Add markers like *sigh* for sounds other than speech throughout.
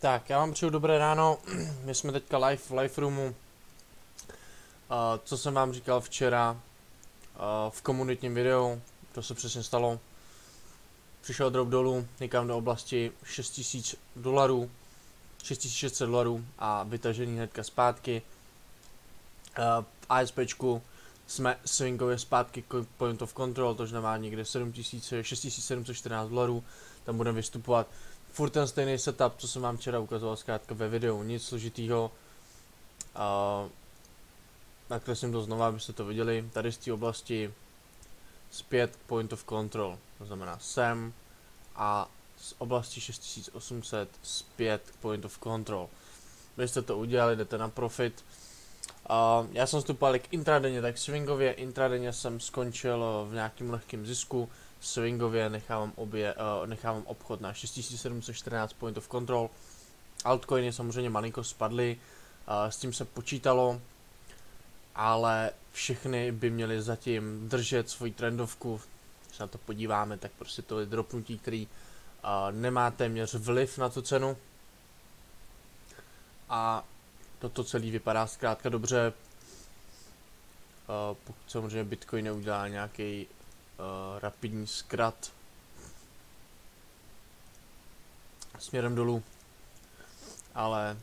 Tak, já vám přeju dobré ráno. *clears throat* My jsme teďka live v live roomu. Uh, co jsem vám říkal včera uh, v komunitním videu, to se přesně stalo. Přišel drop dolů někam do oblasti 6000 dolarů, 6600 dolarů a vytažený hnedka zpátky. Uh, ASPčku jsme swingově zpátky point of control, to znamená někde 7000, 6714 dolarů, tam budeme vystupovat furt ten stejný setup, co jsem vám včera ukazoval zkrátka ve videu, nic složitýho. Uh, nakreslím to znova, abyste to viděli. Tady z té oblasti zpět point of control, to znamená sem a z oblasti 6800 zpět point of control. Byste to udělali, jdete na profit. Uh, já jsem vstupoval jak intradenně, tak swingově. Intradenně jsem skončil v nějakým lehkém zisku swingově nechávám, obě, uh, nechávám obchod na 6714 point of control. Altcoiny samozřejmě malinko spadly, uh, s tím se počítalo, ale všechny by měly zatím držet svoji trendovku. Když na to podíváme, tak prostě to je dropnutí, který uh, nemá téměř vliv na tu cenu. A toto celé vypadá zkrátka dobře, Uh, pokud samozřejmě Bitcoin neudělá nějaký uh, rapidní zkrat směrem dolů. Ale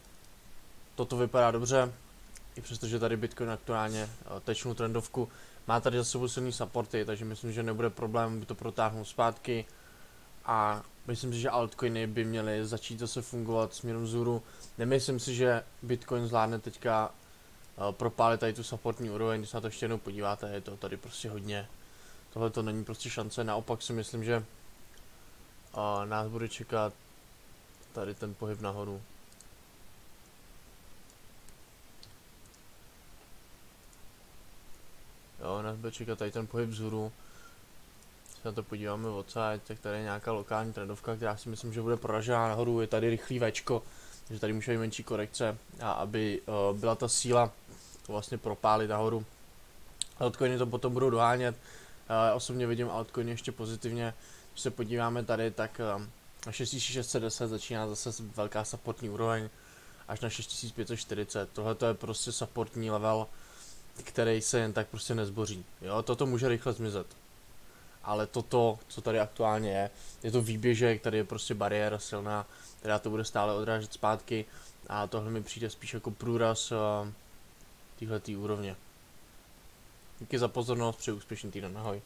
toto vypadá dobře, i přestože tady Bitcoin aktuálně uh, tečnou trendovku, má tady za sebou silný supporty, takže myslím, že nebude problém by to protáhnout zpátky a myslím si, že altcoiny by měly začít zase fungovat směrem vzhůru. Nemyslím si, že Bitcoin zvládne teďka uh, propálit tady tu supportní úroveň, když se na to ještě jednou podíváte, je to tady prostě hodně Tohle to není prostě šance, naopak si myslím, že a nás bude čekat tady ten pohyb nahoru. Jo, nás bude čekat tady ten pohyb vzhůru. Když na to podíváme odsaď, tak tady je nějaká lokální trendovka, která si myslím, že bude proražená nahoru. Je tady rychlý večko, že tady může být menší korekce a aby uh, byla ta síla vlastně propálit nahoru. Altcoiny to potom budou dohánět. Osobně vidím altcoin ještě pozitivně. Když se podíváme tady, tak um, na 6610 začíná zase velká supportní úroveň až na 6540. Tohle to je prostě supportní level, který se jen tak prostě nezboří. Jo, toto může rychle zmizet. Ale toto, co tady aktuálně je, je to výběžek, tady je prostě bariéra silná, která to bude stále odrážet zpátky a tohle mi přijde spíš jako průraz uh, téhletý úrovně. Díky za pozornost, přeji úspěšný týden, ahoj.